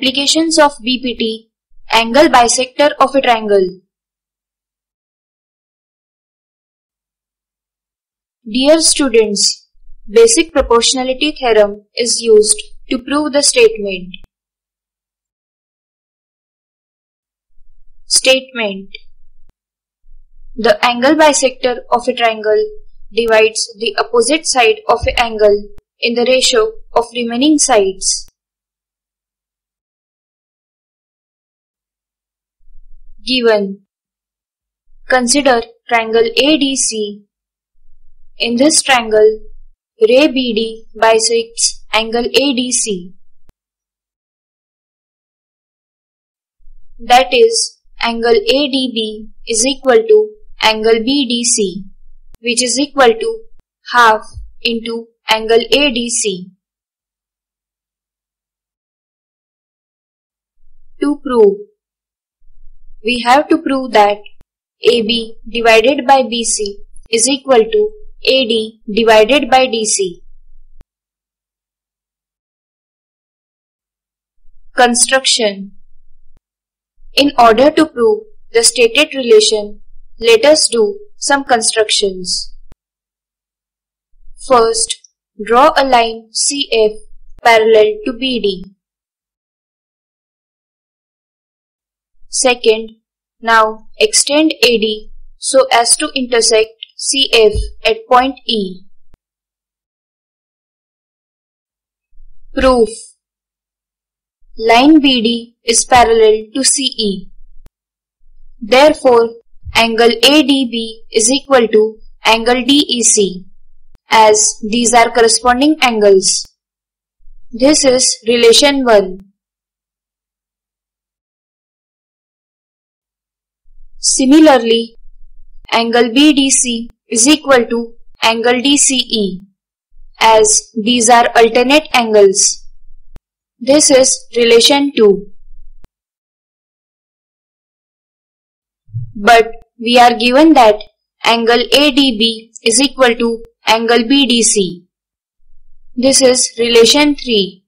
Applications of BPT Angle bisector of a triangle Dear students, basic proportionality theorem is used to prove the statement. Statement The angle bisector of a triangle divides the opposite side of an angle in the ratio of remaining sides. Given Consider triangle ADC. In this triangle, ray BD bisects angle ADC. That is, angle ADB is equal to angle BDC, which is equal to half into angle ADC. To prove we have to prove that AB divided by BC is equal to AD divided by DC. Construction In order to prove the stated relation, let us do some constructions. First, draw a line CF parallel to BD. Second, now extend AD so as to intersect CF at point E. Proof Line BD is parallel to CE. Therefore, angle ADB is equal to angle DEC as these are corresponding angles. This is relation 1. Similarly, angle BDC is equal to angle DCE as these are alternate angles. This is relation 2. But we are given that angle ADB is equal to angle BDC. This is relation 3.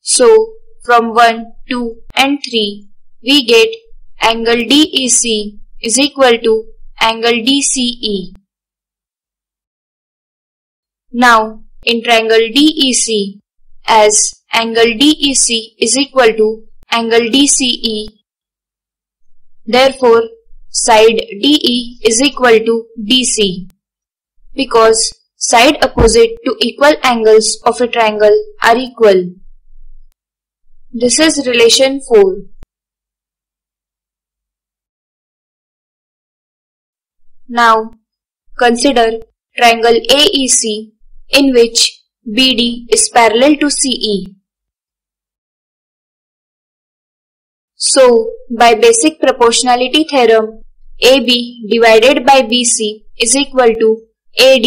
So, from 1, 2 and 3, we get angle DEC is equal to angle DCE. Now, in triangle DEC, as angle DEC is equal to angle DCE, therefore side DE is equal to DC because side opposite to equal angles of a triangle are equal. This is relation 4. Now, consider triangle AEC in which BD is parallel to CE. So, by basic proportionality theorem, AB divided by BC is equal to AD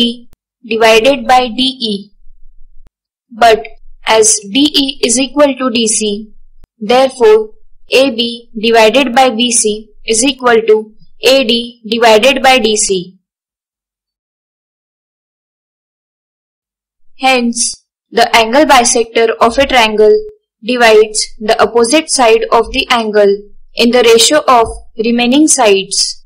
divided by DE. But as DE is equal to DC, therefore AB divided by BC is equal to AD divided by DC. Hence, the angle bisector of a triangle divides the opposite side of the angle in the ratio of remaining sides.